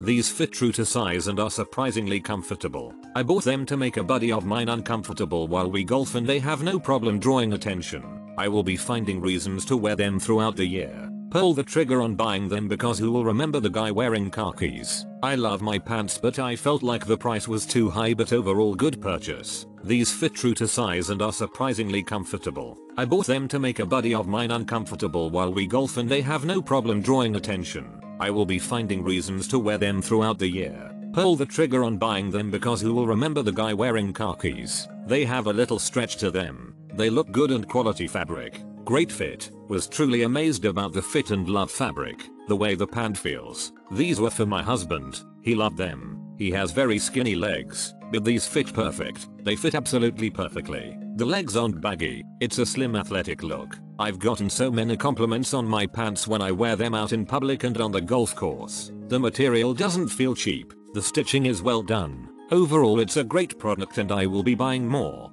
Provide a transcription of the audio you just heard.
These fit true to size and are surprisingly comfortable. I bought them to make a buddy of mine uncomfortable while we golf and they have no problem drawing attention. I will be finding reasons to wear them throughout the year. Pull the trigger on buying them because who will remember the guy wearing khakis? I love my pants but I felt like the price was too high but overall good purchase. These fit true to size and are surprisingly comfortable. I bought them to make a buddy of mine uncomfortable while we golf and they have no problem drawing attention. I will be finding reasons to wear them throughout the year. Pull the trigger on buying them because who will remember the guy wearing khakis? They have a little stretch to them. They look good and quality fabric. Great fit. Was truly amazed about the fit and love fabric. The way the pant feels. These were for my husband. He loved them. He has very skinny legs, but these fit perfect. They fit absolutely perfectly. The legs aren't baggy. It's a slim athletic look. I've gotten so many compliments on my pants when I wear them out in public and on the golf course. The material doesn't feel cheap. The stitching is well done. Overall it's a great product and I will be buying more.